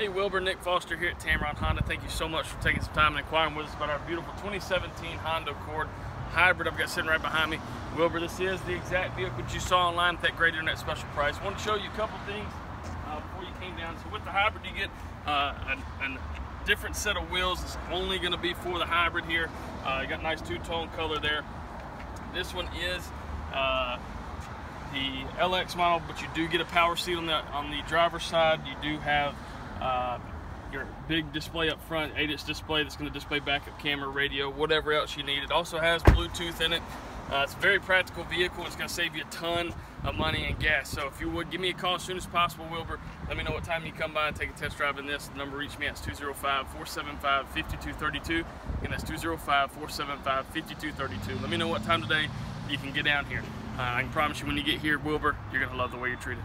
Hey Wilbur, Nick Foster here at Tameron Honda. Thank you so much for taking some time and inquiring with us about our beautiful 2017 Honda Accord hybrid I've got sitting right behind me. Wilbur, this is the exact vehicle you saw online at that great internet special price. I want to show you a couple things uh, before you came down. So with the hybrid, you get uh, a, a, different set of wheels. It's only going to be for the hybrid here. Uh, you got nice two-tone color there. This one is uh, the LX model, but you do get a power seat on the on the driver's side. You do have uh, your big display up front, 8-inch display that's going to display backup camera, radio, whatever else you need. It also has Bluetooth in it. Uh, it's a very practical vehicle. It's going to save you a ton of money and gas. So if you would, give me a call as soon as possible, Wilbur. Let me know what time you come by and take a test drive in this. The number reach me at 205-475-5232. And that's 205-475-5232. Let me know what time today you can get down here. Uh, I can promise you when you get here, Wilbur, you're going to love the way you're treated.